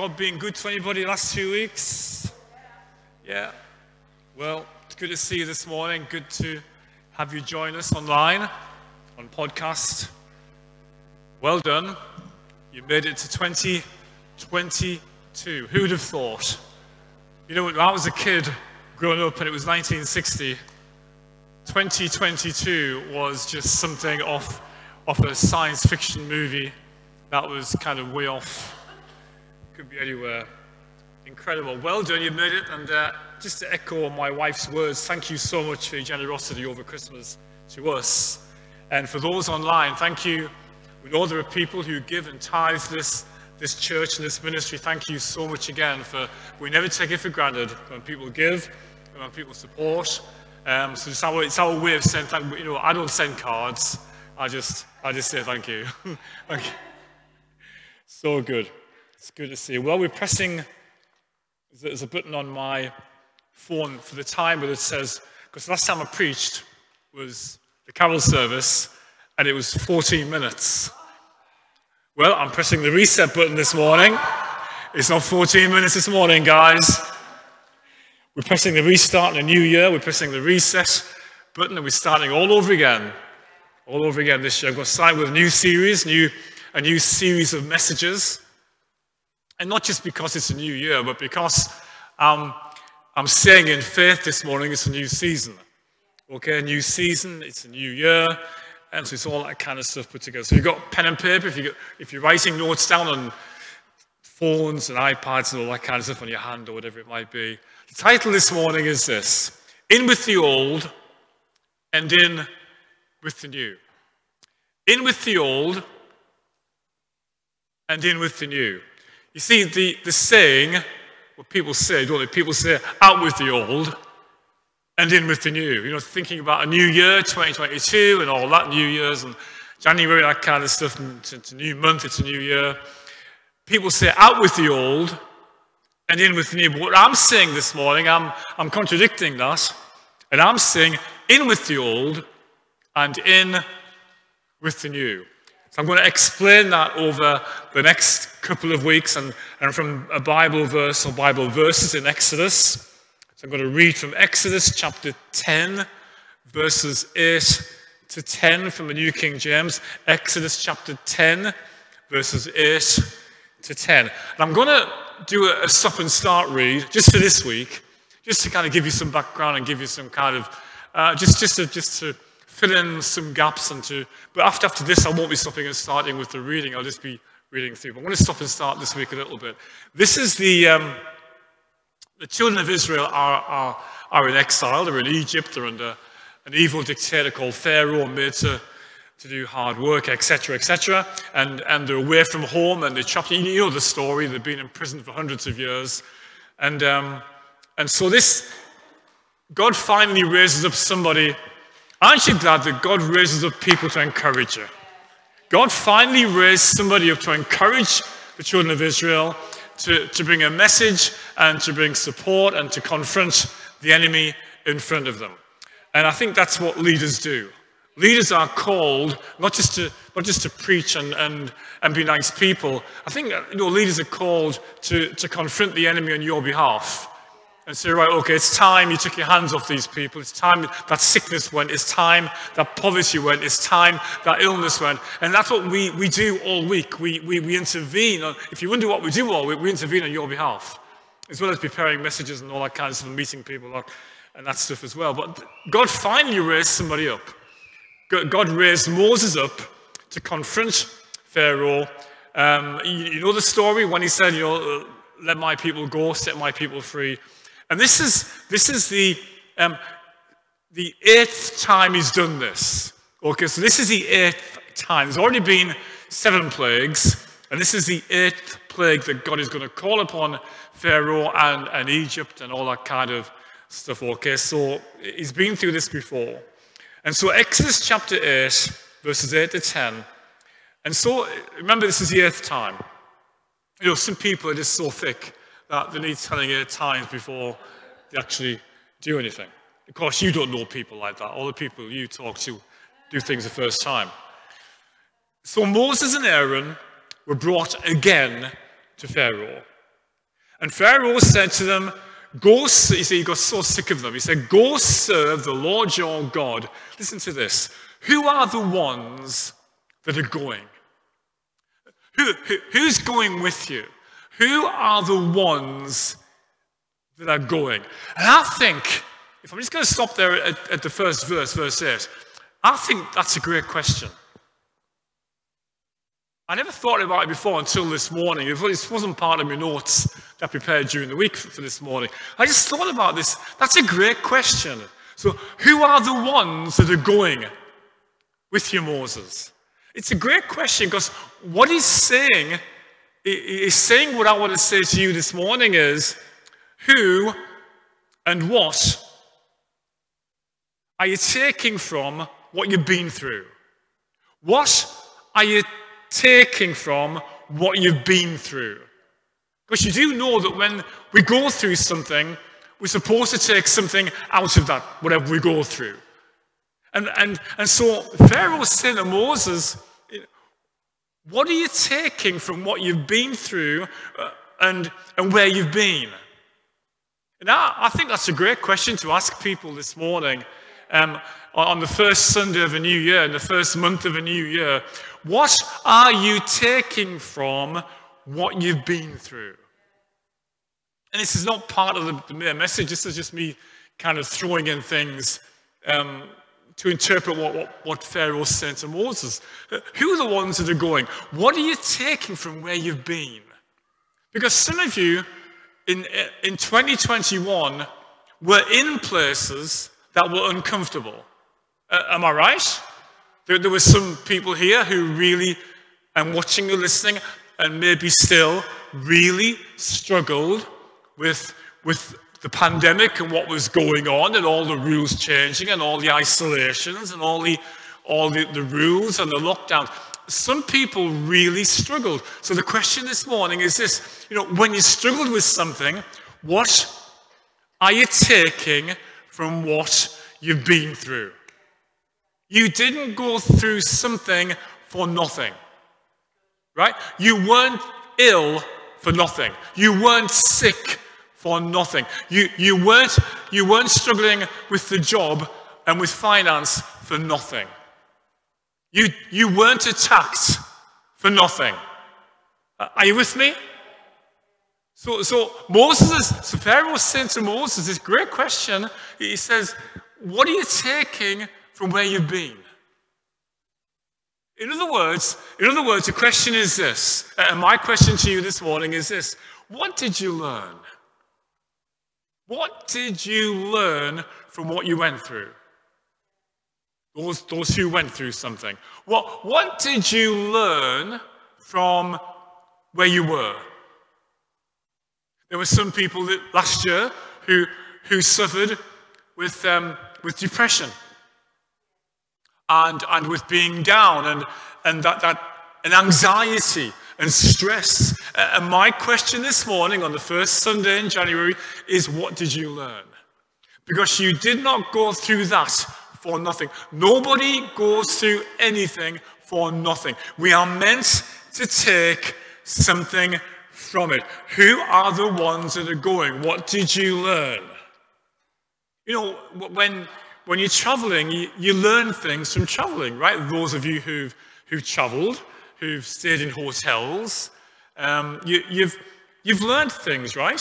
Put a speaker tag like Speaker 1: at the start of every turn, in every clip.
Speaker 1: God been good to anybody last two weeks? Yeah. Well, it's good to see you this morning. Good to have you join us online on podcast. Well done. You made it to 2022. Who'd have thought? You know, when I was a kid growing up and it was 1960, 2022 was just something off, off a science fiction movie that was kind of way off could be anywhere. Incredible. Well done, you made it. And uh, just to echo my wife's words, thank you so much for your generosity over Christmas to us. And for those online, thank you. We know there are people who give and tithe this, this church and this ministry. Thank you so much again for, we never take it for granted when people give when people support. Um, so it's our, it's our way of saying, thank, you know, I don't send cards. I just, I just say thank you. thank you. So good. It's good to see you. Well, we're pressing, there's a button on my phone for the time where it says, because last time I preached was the carol service, and it was 14 minutes. Well, I'm pressing the reset button this morning. It's not 14 minutes this morning, guys. We're pressing the restart in a new year. We're pressing the reset button, and we're starting all over again. All over again this year. I'm going to start with a new series, new, a new series of messages. And not just because it's a new year, but because um, I'm saying in faith this morning it's a new season. Okay, a new season, it's a new year, and so it's all that kind of stuff put together. So you've got pen and paper, if, you if you're writing notes down on phones and iPads and all that kind of stuff on your hand or whatever it might be. The title this morning is this In with the Old and In with the New. In with the Old and In with the New. You see, the, the saying, what people say, don't they? People say, out with the old and in with the new. You know, thinking about a new year, 2022, and all that, New Year's and January, that kind of stuff, and it's a new month, it's a new year. People say, out with the old and in with the new. But what I'm saying this morning, I'm, I'm contradicting that. And I'm saying, in with the old and in with the new. So I'm going to explain that over the next couple of weeks and, and from a Bible verse or Bible verses in Exodus. So I'm going to read from Exodus chapter 10, verses 8 to 10 from the New King James. Exodus chapter 10, verses 8 to 10. And I'm going to do a, a stop and start read just for this week, just to kind of give you some background and give you some kind of, uh, just, just to, just to fill in some gaps and to, but after, after this, I won't be stopping and starting with the reading. I'll just be reading through. But I'm going to stop and start this week a little bit. This is the, um, the children of Israel are, are, are in exile. They're in Egypt. They're under an evil dictator called Pharaoh, made to, to do hard work, etc., etc. And, and they're away from home and they're trapped. You know the story. They've been in prison for hundreds of years. And, um, and so this, God finally raises up somebody Aren't you glad that God raises up people to encourage you? God finally raised somebody up to encourage the children of Israel, to, to bring a message and to bring support and to confront the enemy in front of them. And I think that's what leaders do. Leaders are called not just to, not just to preach and, and, and be nice people. I think you know, leaders are called to, to confront the enemy on your behalf and say, right, okay, it's time you took your hands off these people. It's time that sickness went. It's time that poverty went. It's time that illness went. And that's what we, we do all week. We, we, we intervene. On, if you wonder what we do all week, we intervene on your behalf, as well as preparing messages and all that kind of stuff, meeting people and that stuff as well. But God finally raised somebody up. God raised Moses up to confront Pharaoh. Um, you, you know the story when he said, you know, let my people go, set my people free. And this is, this is the, um, the eighth time he's done this. Okay, so this is the eighth time. There's already been seven plagues, and this is the eighth plague that God is going to call upon Pharaoh and, and Egypt and all that kind of stuff. Okay, so he's been through this before. And so Exodus chapter 8, verses 8 to 10. And so, remember, this is the eighth time. You know, some people are just so thick that they need telling eight times before they actually do anything. Of course, you don't know people like that. All the people you talk to do things the first time. So Moses and Aaron were brought again to Pharaoh. And Pharaoh said to them, Go, you see, he got so sick of them. He said, Go serve the Lord your God. Listen to this. Who are the ones that are going? Who, who, who's going with you? Who are the ones that are going? And I think, if I'm just going to stop there at, at the first verse, verse 8, I think that's a great question. I never thought about it before until this morning. This wasn't part of my notes that I prepared during the week for this morning. I just thought about this. That's a great question. So, who are the ones that are going with you, Moses? It's a great question because what he's saying, he's saying what I want to say to you this morning is who and what are you taking from what you've been through? What are you taking from what you've been through. Because you do know that when we go through something, we're supposed to take something out of that, whatever we go through. And, and, and so Pharaoh said to Moses, What are you taking from what you've been through uh, and, and where you've been? And I, I think that's a great question to ask people this morning um, on the first Sunday of a new year, in the first month of a new year. What are you taking from what you've been through? And this is not part of the, the message. This is just me kind of throwing in things um, to interpret what, what, what Pharaoh said to Moses. Who are the ones that are going? What are you taking from where you've been? Because some of you in, in 2021 were in places that were uncomfortable. Uh, am I right? There, there were some people here who really, and watching or listening, and maybe still really struggled with, with the pandemic and what was going on and all the rules changing and all the isolations and all the, all the, the rules and the lockdowns. Some people really struggled. So the question this morning is this, you know, when you struggled with something, what are you taking from what you've been through? You didn't go through something for nothing, right? You weren't ill for nothing. You weren't sick for nothing. You, you, weren't, you weren't struggling with the job and with finance for nothing. You, you weren't attacked for nothing. Uh, are you with me? So, so Moses, is, so Pharaoh saying to Moses this great question. He says, What are you taking from where you've been. In other words, in other words, the question is this, uh, and my question to you this morning is this: What did you learn? What did you learn from what you went through? Those, those who went through something. What, what did you learn from where you were? There were some people that, last year who, who suffered with, um, with depression and, and with being down and, and that, that and anxiety and stress. Uh, and my question this morning on the first Sunday in January is what did you learn? Because you did not go through that for nothing. Nobody goes through anything for nothing. We are meant to take something from it. Who are the ones that are going? What did you learn? You know, when when you're traveling, you, you learn things from traveling, right? Those of you who've, who've traveled, who've stayed in hotels, um, you, you've, you've learned things, right?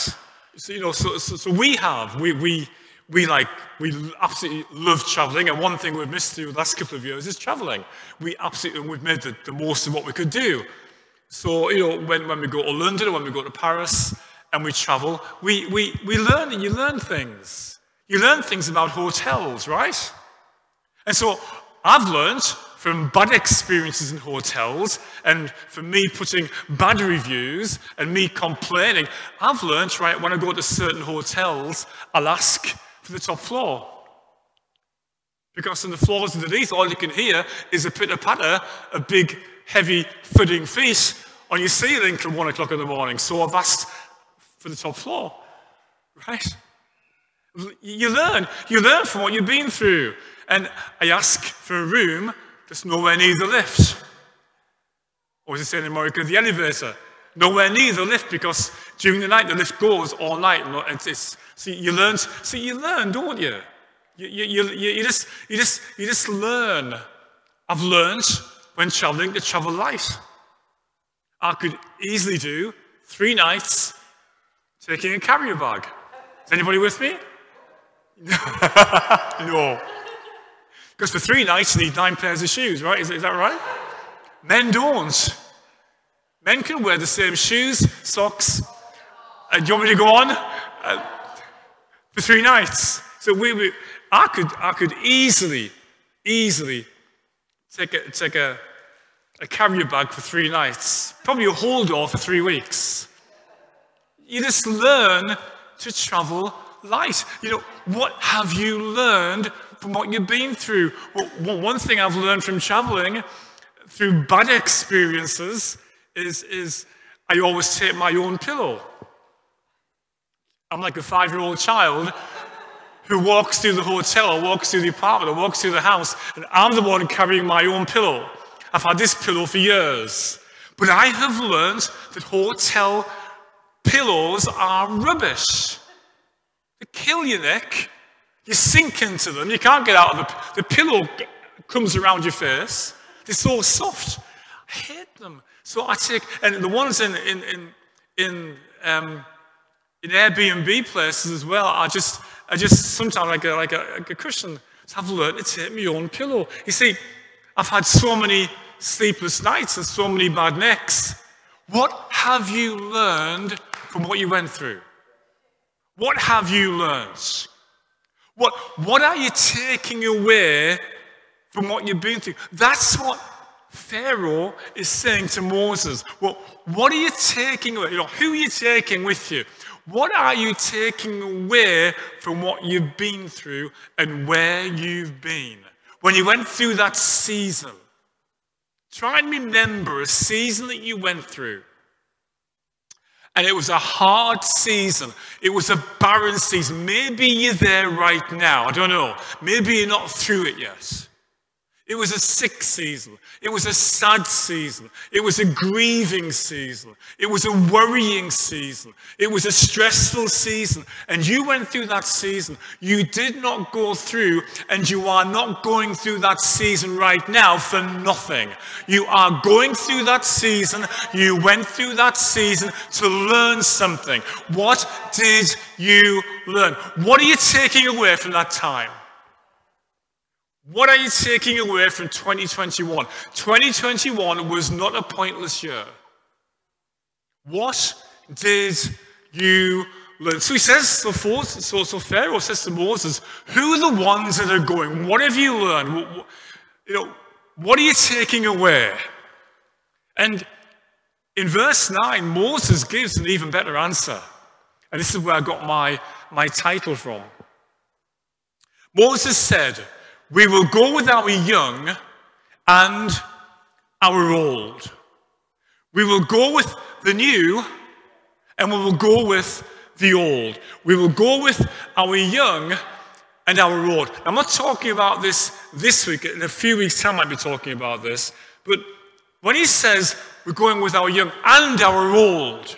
Speaker 1: So, you know, so, so, so, we have, we, we, we like, we absolutely love traveling, and one thing we've missed through the last couple of years is traveling. We absolutely, we've made the, the most of what we could do. So, you know, when, when we go to London or when we go to Paris and we travel, we, we, we learn, you learn things. You learn things about hotels, right? And so I've learned from bad experiences in hotels and from me putting bad reviews and me complaining, I've learned, right, when I go to certain hotels, I'll ask for the top floor. Because on the floors underneath, all you can hear is a pitter patter, a big, heavy, thudding feet on your ceiling till one o'clock in the morning. So I've asked for the top floor, right? You learn. You learn from what you've been through. And I ask for a room that's nowhere near the lift. Or as they say in America, the elevator. Nowhere near the lift because during the night the lift goes all night. It's, it's, see, you learn, see, you learn, don't you? You, you, you, you, just, you, just, you just learn. I've learned when traveling to travel light. I could easily do three nights taking a carrier bag. Is anybody with me? no. Because for three nights you need nine pairs of shoes, right? Is, is that right? Men don't. Men can wear the same shoes, socks. Uh, do you want me to go on? Uh, for three nights. So we, we, I, could, I could easily, easily take a, take a, a carrier bag for three nights, probably a hold for three weeks. You just learn to travel light. You know, what have you learned from what you've been through? One thing I've learned from traveling through bad experiences is, is I always take my own pillow. I'm like a five year old child who walks through the hotel or walks through the apartment or walks through the house, and I'm the one carrying my own pillow. I've had this pillow for years. But I have learned that hotel pillows are rubbish. They kill your neck. You sink into them. You can't get out of the, the pillow comes around your face. They're so soft. I hate them. So I take, and the ones in, in, in, in, um, in Airbnb places as well, I just, I just sometimes like a, like a, a Christian, I've learned to take my own pillow. You see, I've had so many sleepless nights and so many bad necks. What have you learned from what you went through? What have you learned? What, what are you taking away from what you've been through? That's what Pharaoh is saying to Moses. Well, what are you taking away? You know, who are you taking with you? What are you taking away from what you've been through and where you've been? When you went through that season, try and remember a season that you went through and it was a hard season. It was a barren season. Maybe you're there right now. I don't know. Maybe you're not through it yet. It was a sick season. It was a sad season. It was a grieving season. It was a worrying season. It was a stressful season. And you went through that season. You did not go through, and you are not going through that season right now for nothing. You are going through that season. You went through that season to learn something. What did you learn? What are you taking away from that time? What are you taking away from 2021? 2021 was not a pointless year. What did you learn? So he says, so, so, so Pharaoh says to Moses, who are the ones that are going? What have you learned? What, what, you know, what are you taking away? And in verse 9, Moses gives an even better answer. And this is where I got my, my title from. Moses said, we will go with our young and our old. We will go with the new and we will go with the old. We will go with our young and our old. I'm not talking about this this week. In a few weeks' time, I might be talking about this. But when he says we're going with our young and our old,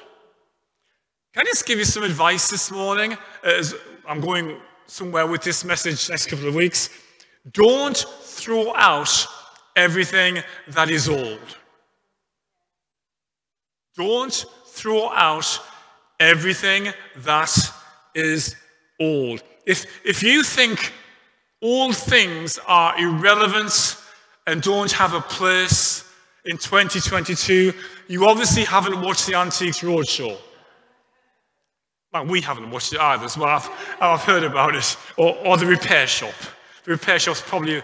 Speaker 1: can I just give you some advice this morning? As I'm going somewhere with this message next couple of weeks. Don't throw out everything that is old. Don't throw out everything that is old. If, if you think all things are irrelevant and don't have a place in 2022, you obviously haven't watched the Antiques Roadshow. Well, we haven't watched it either, so I've, I've heard about it, or, or the repair shop. The repair shop's probably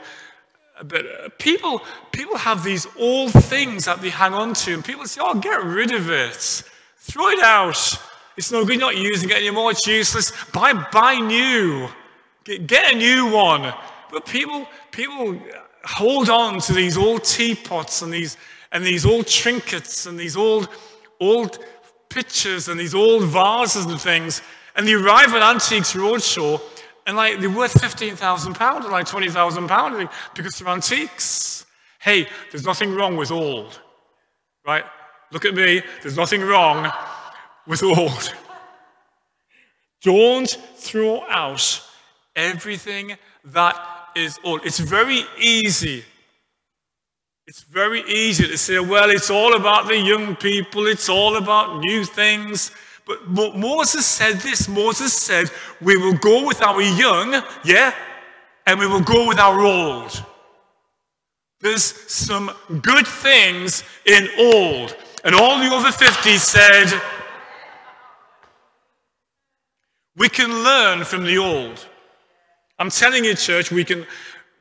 Speaker 1: but uh, people, people have these old things that they hang on to, and people say, oh, get rid of it. Throw it out. It's no good, not using it anymore. It's useless. Buy, buy new. Get, get a new one. But people, people hold on to these old teapots and these, and these old trinkets and these old, old pictures and these old vases and things. And they arrive at Antiques Roadshow and like they're worth £15,000 or like £20,000 because they're antiques. Hey, there's nothing wrong with old, right? Look at me. There's nothing wrong with old. Don't throw out everything that is old. It's very easy. It's very easy to say, well, it's all about the young people, it's all about new things. But Moses said this Moses said, we will go with our young, yeah, and we will go with our old. There's some good things in old. And all the over 50s said, we can learn from the old. I'm telling you, church, we can,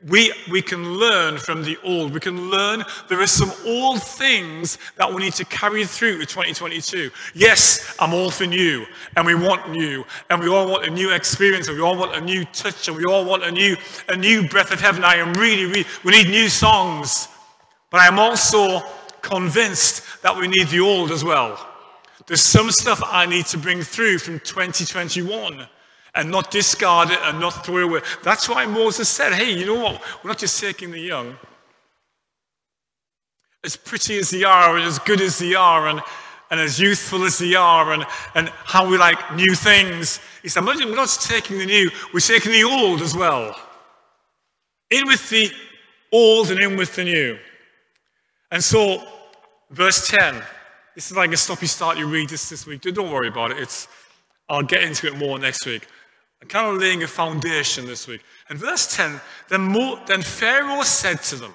Speaker 1: we, we can learn from the old. We can learn there are some old things that we need to carry through to 2022. Yes, I'm all for new, and we want new, and we all want a new experience, and we all want a new touch, and we all want a new, a new breath of heaven. I am really, really, we need new songs. But I'm also convinced that we need the old as well. There's some stuff I need to bring through from 2021 and not discard it and not throw it away. That's why Moses said, hey, you know what? We're not just taking the young. As pretty as they are and as good as they are and, and as youthful as they are and, and how we like new things. He said, we're not just taking the new, we're taking the old as well. In with the old and in with the new. And so, verse 10, this is like a stoppy start you read this this week. Don't worry about it. It's, I'll get into it more next week. I'm kind of laying a foundation this week. And verse 10, then, more, then Pharaoh said to them,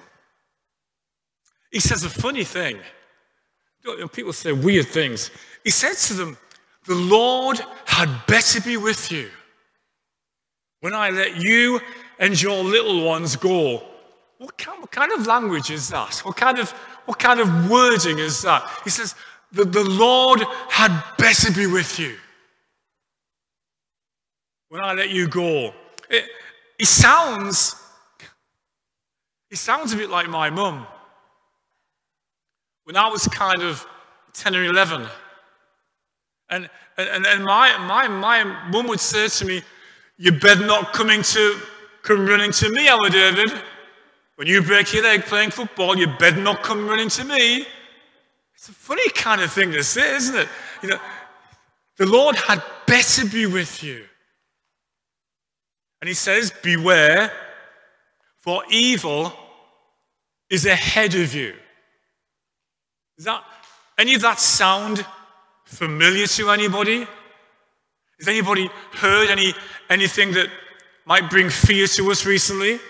Speaker 1: he says a funny thing. You know, people say weird things. He said to them, the Lord had better be with you when I let you and your little ones go. What kind, what kind of language is that? What kind of, what kind of wording is that? He says, the, the Lord had better be with you when I let you go. It, it sounds, it sounds a bit like my mum. When I was kind of 10 or 11, and, and, and my, my, my mum would say to me, you better not coming to, come running to me, Our David. When you break your leg playing football, you better not come running to me. It's a funny kind of thing to say, isn't it? You know, the Lord had better be with you. And he says, Beware, for evil is ahead of you. Is that any of that sound familiar to anybody? Has anybody heard any, anything that might bring fear to us recently?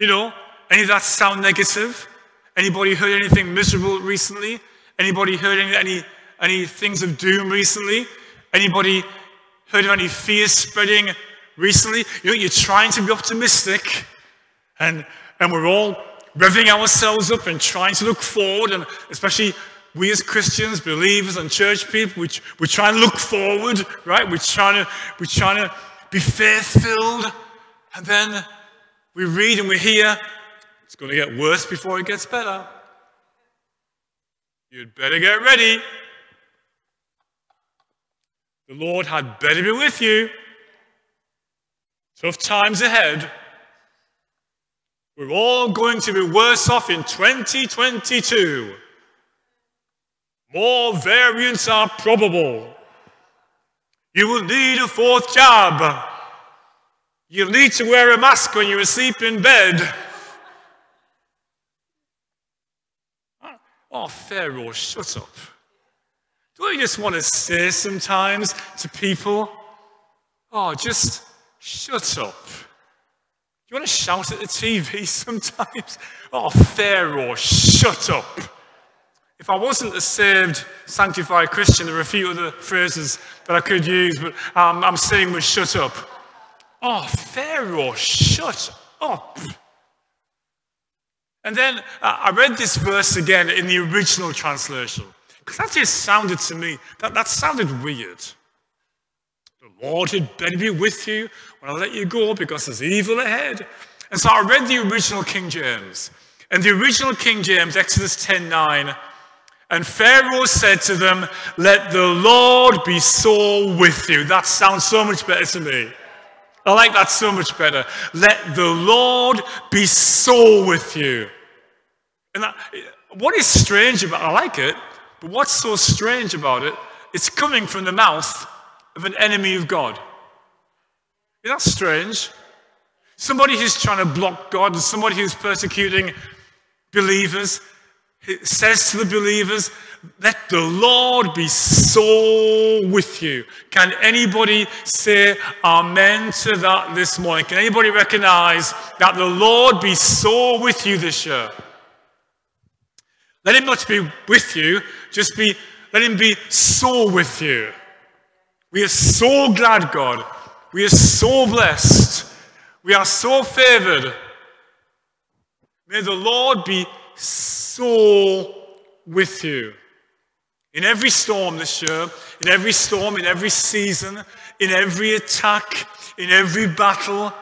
Speaker 1: You know, any of that sound negative? Anybody heard anything miserable recently? Anybody heard any, any, any things of doom recently? Anybody heard of any fear spreading recently. You know, you're trying to be optimistic, and, and we're all revving ourselves up and trying to look forward, and especially we as Christians, believers, and church people, we, we're trying to look forward, right? We're trying to, we're trying to be faith-filled, and then we read and we hear, it's going to get worse before it gets better. You'd better get ready. The Lord had better be with you. Tough times ahead. We're all going to be worse off in 2022. More variants are probable. You will need a fourth jab. You'll need to wear a mask when you're asleep in bed. Ah, oh, Pharaoh, shut up. Don't you just want to say sometimes to people, oh, just Shut up. You want to shout at the TV sometimes? Oh, Pharaoh, shut up. If I wasn't a saved, sanctified Christian, there are a few other phrases that I could use, but um, I'm saying with shut up. Oh, Pharaoh, shut up. And then uh, I read this verse again in the original translation, because that just sounded to me, that, that sounded weird. Lord had better be with you when I let you go because there's evil ahead. And so I read the original King James. And the original King James, Exodus 10 9, and Pharaoh said to them, Let the Lord be so with you. That sounds so much better to me. I like that so much better. Let the Lord be so with you. And that, what is strange about I like it, but what's so strange about it, it's coming from the mouth of an enemy of God. Isn't that strange? Somebody who's trying to block God, somebody who's persecuting believers, says to the believers, Let the Lord be so with you. Can anybody say amen to that this morning? Can anybody recognize that the Lord be so with you this year? Let him not be with you, just be, let him be so with you. We are so glad, God. We are so blessed. We are so favored. May the Lord be so with you. In every storm this year, in every storm, in every season, in every attack, in every battle,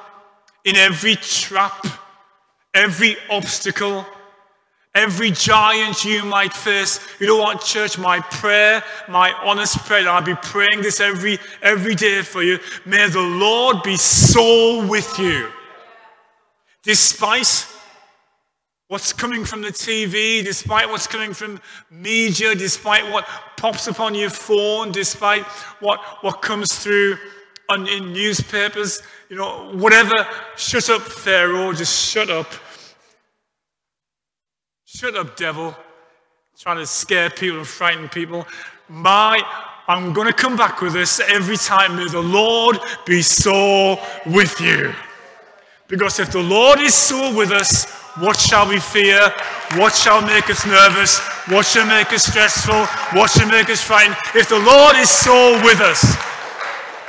Speaker 1: in every trap, every obstacle, every giant you might face. You know what, church? My prayer, my honest prayer, I'll be praying this every, every day for you. May the Lord be so with you. Despite what's coming from the TV, despite what's coming from media, despite what pops up on your phone, despite what, what comes through on, in newspapers, you know, whatever, shut up, Pharaoh, just shut up. Shut up, devil. Trying to scare people and frighten people. My, I'm going to come back with this every time. May the Lord be so with you. Because if the Lord is so with us, what shall we fear? What shall make us nervous? What shall make us stressful? What shall make us frightened? If the Lord is so with us,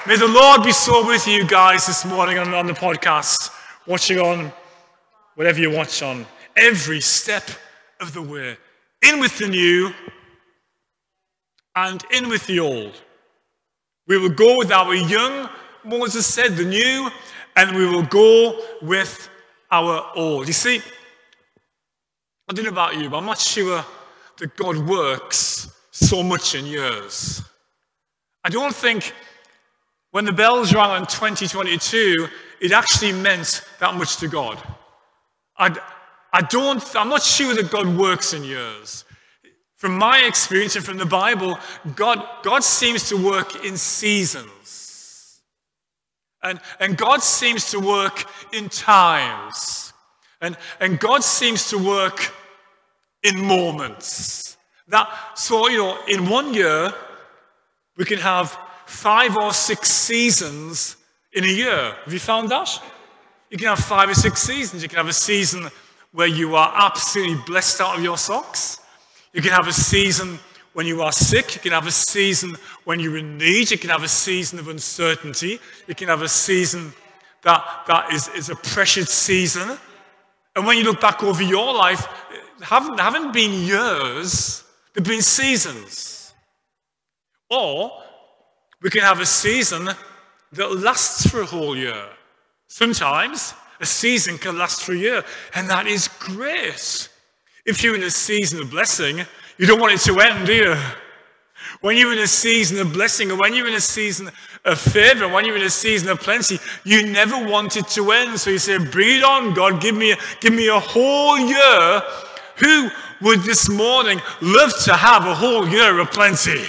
Speaker 1: may the Lord be so with you guys this morning on, on the podcast, watching on whatever you watch on, every step of the way. In with the new and in with the old. We will go with our young, Moses said, the new, and we will go with our old. You see, I don't know about you, but I'm not sure that God works so much in years. I don't think when the bells rang in 2022, it actually meant that much to God. I, I don't, I'm not sure that God works in years. From my experience and from the Bible, God, God seems to work in seasons. And, and God seems to work in times. And, and God seems to work in moments. That, so, you know, in one year, we can have five or six seasons in a year. Have you found that? You can have five or six seasons. You can have a season where you are absolutely blessed out of your socks. You can have a season when you are sick. You can have a season when you're in need. You can have a season of uncertainty. You can have a season that, that is, is a pressured season. And when you look back over your life, haven't, haven't been years, they've been seasons. Or we can have a season that lasts for a whole year. Sometimes a season can last for a year, and that is great. If you're in a season of blessing, you don't want it to end, do you? When you're in a season of blessing, and when you're in a season of favor, and when you're in a season of plenty, you never want it to end. So you say, Bring it on, God, give me, give me a whole year. Who would this morning love to have a whole year of plenty?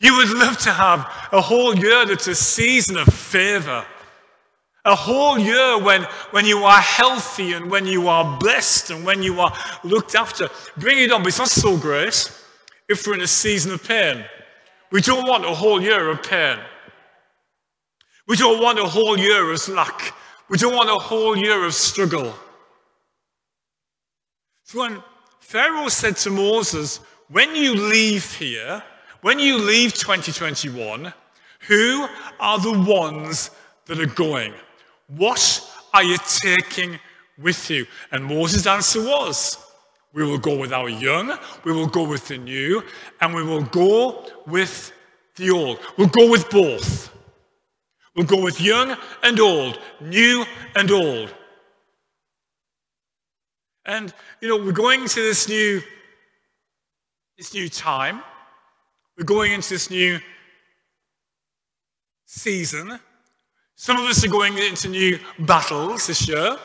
Speaker 1: You would love to have a whole year that's a season of favor. A whole year when, when you are healthy and when you are blessed and when you are looked after. Bring it on, but it's not so great if we're in a season of pain. We don't want a whole year of pain. We don't want a whole year of lack. We don't want a whole year of struggle. So when Pharaoh said to Moses, when you leave here, when you leave 2021, who are the ones that are going? What are you taking with you? And Moses' answer was, we will go with our young, we will go with the new, and we will go with the old. We'll go with both. We'll go with young and old, new and old. And, you know, we're going into this new, this new time. We're going into this new season. Some of us are going into new battles this year.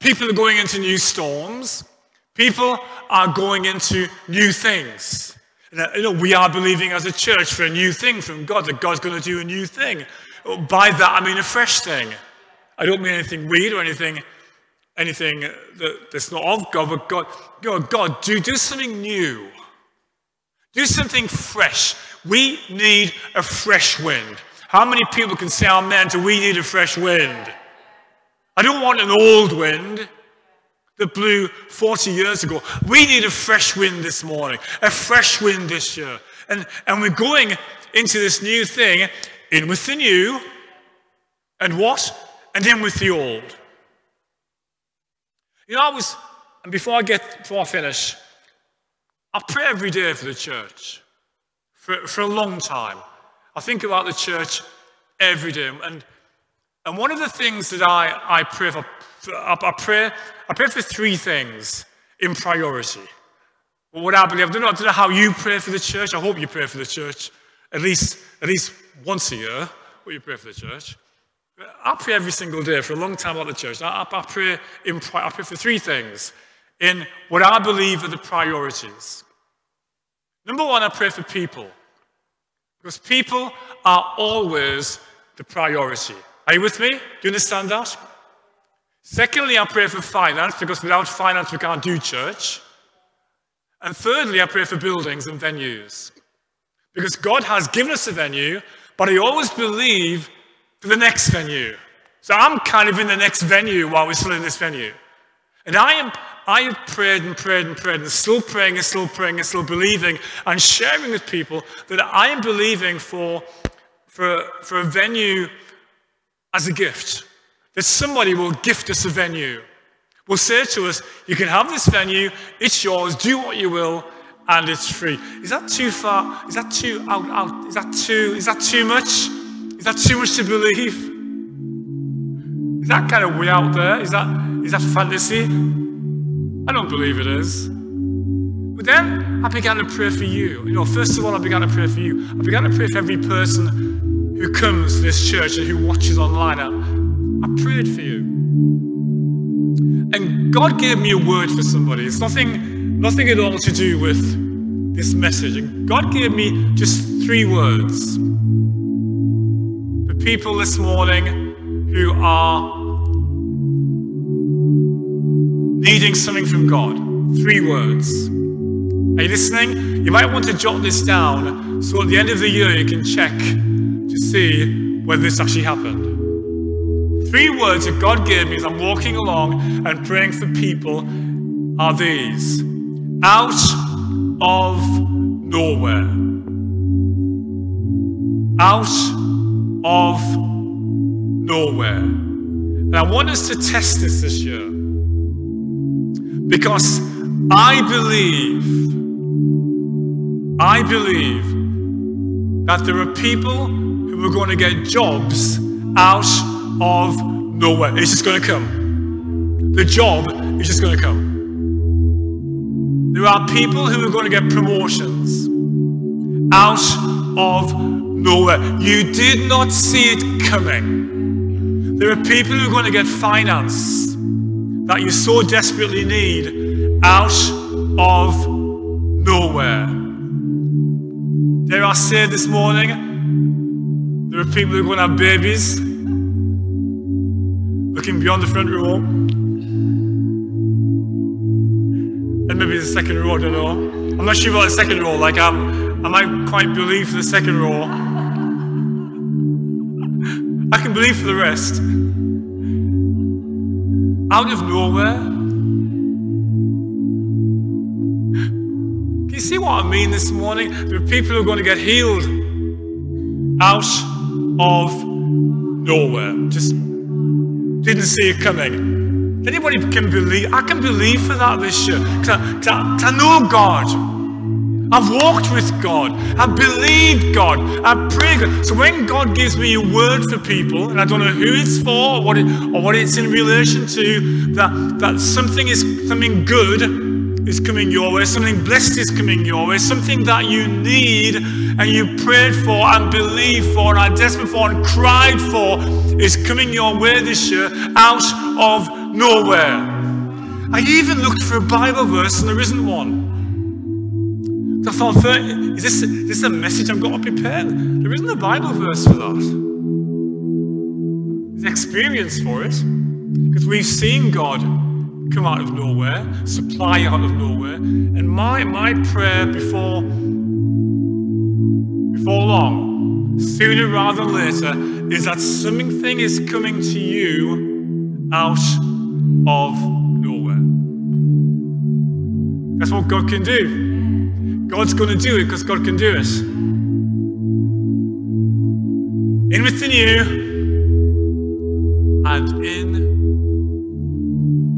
Speaker 1: People are going into new storms. People are going into new things. You know, we are believing as a church for a new thing from God, that God's going to do a new thing. By that, I mean a fresh thing. I don't mean anything weird or anything, anything that, that's not of God, but God, you know, God, do, do something new. Do something fresh. We need a fresh wind. How many people can say amen to we need a fresh wind? I don't want an old wind that blew 40 years ago. We need a fresh wind this morning, a fresh wind this year. And, and we're going into this new thing in with the new, and what? And in with the old. You know, I was, and before I get, before I finish, I pray every day for the church for, for a long time. I think about the church every day. And, and one of the things that I, I pray for, I pray, I pray for three things in priority. what I believe, I don't, know, I don't know how you pray for the church. I hope you pray for the church at least, at least once a year. What you pray for the church? I pray every single day for a long time about the church. I, I, pray, in, I pray for three things in what I believe are the priorities. Number one, I pray for people. Because people are always the priority. Are you with me? Do you understand that? Secondly, I pray for finance, because without finance we can't do church. And thirdly, I pray for buildings and venues. Because God has given us a venue, but I always believe for the next venue. So I'm kind of in the next venue while we're still in this venue. And I am I have prayed and prayed and prayed and still praying and still praying and still believing and sharing with people that I am believing for, for, for a venue as a gift. That somebody will gift us a venue. Will say to us, you can have this venue, it's yours, do what you will, and it's free. Is that too far? Is that too out, out? Is that too, is that too much? Is that too much to believe? Is that kind of way out there? Is that, is that fantasy? I don't believe it is. But then I began to pray for you. You know, first of all, I began to pray for you. I began to pray for every person who comes to this church and who watches online. I, I prayed for you. And God gave me a word for somebody. It's nothing, nothing at all to do with this message. And God gave me just three words The people this morning who are needing something from God. Three words. Are you listening? You might want to jot this down so at the end of the year you can check to see whether this actually happened. Three words that God gave me as I'm walking along and praying for people are these out of nowhere. Out of nowhere. And I want us to test this this year because I believe, I believe that there are people who are going to get jobs out of nowhere. It's just going to come. The job is just going to come. There are people who are going to get promotions out of nowhere. You did not see it coming. There are people who are going to get finance that you so desperately need out of nowhere. Dare I say this morning, there are people who are going to have babies looking beyond the front row. And maybe the second row, I don't know. I'm not sure about the second row, like I'm, I might quite believe for the second row. I can believe for the rest. Out of nowhere. Can you see what I mean this morning? There are people who are going to get healed out of nowhere. Just didn't see it coming. Anybody can believe? I can believe for that this year. Because I, I know God. I've walked with God. I've believed God. I've prayed God. So when God gives me a word for people, and I don't know who it's for or what, it, or what it's in relation to, that, that something is something good is coming your way, something blessed is coming your way, something that you need and you prayed for and believed for and are desperate for and cried for is coming your way this year out of nowhere. I even looked for a Bible verse and there isn't one. Is this, is this a message I've got to prepare? There isn't a Bible verse for that. There's experience for it. Because we've seen God come out of nowhere, supply out of nowhere. And my, my prayer before, before long, sooner rather than later, is that something is coming to you out of nowhere. That's what God can do. God's going to do it because God can do it. In with the new and in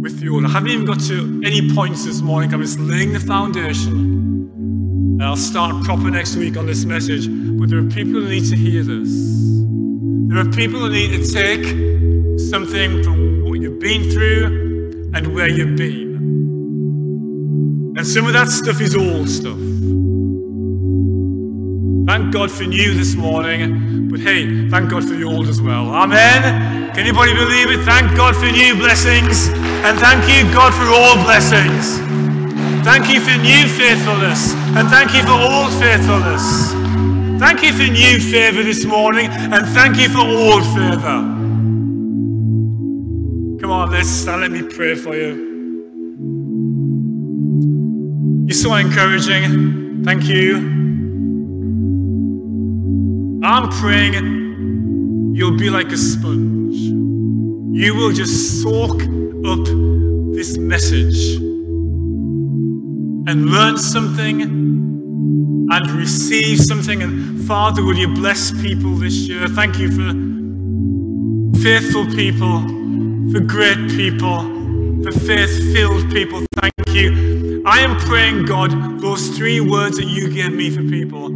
Speaker 1: with the old. I haven't even got to any points this morning. I'm just laying the foundation. And I'll start proper next week on this message. But there are people who need to hear this. There are people who need to take something from what you've been through and where you've been. And some of that stuff is old stuff. Thank God for new this morning, but hey, thank God for the old as well. Amen. Can anybody believe it? Thank God for new blessings, and thank you, God, for all blessings. Thank you for new faithfulness, and thank you for old faithfulness. Thank you for new favor this morning, and thank you for old favor. Come on, let's stand. Let me pray for you. You're so encouraging. Thank you. I'm praying you'll be like a sponge. You will just soak up this message and learn something and receive something. And Father, will you bless people this year? Thank you for faithful people, for great people, for faith filled people. Thank you I am praying, God, those three words that you gave me for people.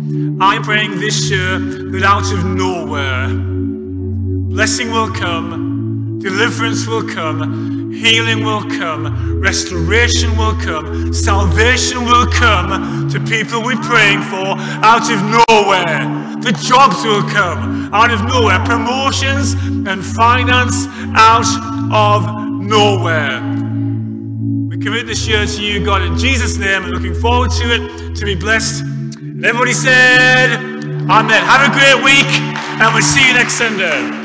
Speaker 1: I'm praying this year that out of nowhere, blessing will come, deliverance will come, healing will come, restoration will come, salvation will come to people we're praying for out of nowhere. The jobs will come out of nowhere, promotions and finance out of nowhere commit this year to you, God, in Jesus' name, and looking forward to it, to be blessed. And everybody said, Amen. Have a great week, and we'll see you next Sunday.